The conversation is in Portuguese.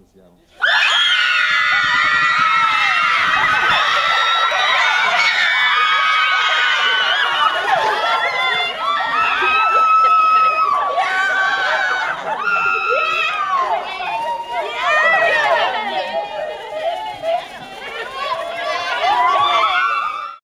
11 anos.